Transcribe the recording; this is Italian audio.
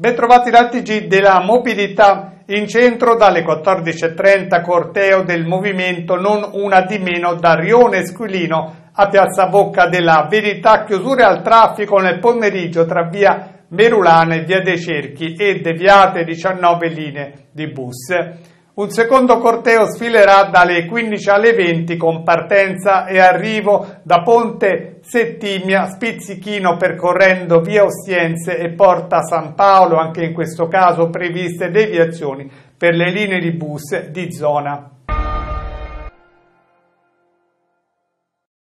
Bentrovati dal TG della mobilità in centro dalle 14.30 corteo del movimento non una di meno da Rione Squilino a Piazza Bocca della Verità, chiusure al traffico nel pomeriggio tra via Merulana e via dei Cerchi e deviate 19 linee di bus. Un secondo corteo sfilerà dalle 15 alle 20 con partenza e arrivo da Ponte Settimia, Spizzichino percorrendo via Ostiense e Porta San Paolo, anche in questo caso previste deviazioni per le linee di bus di zona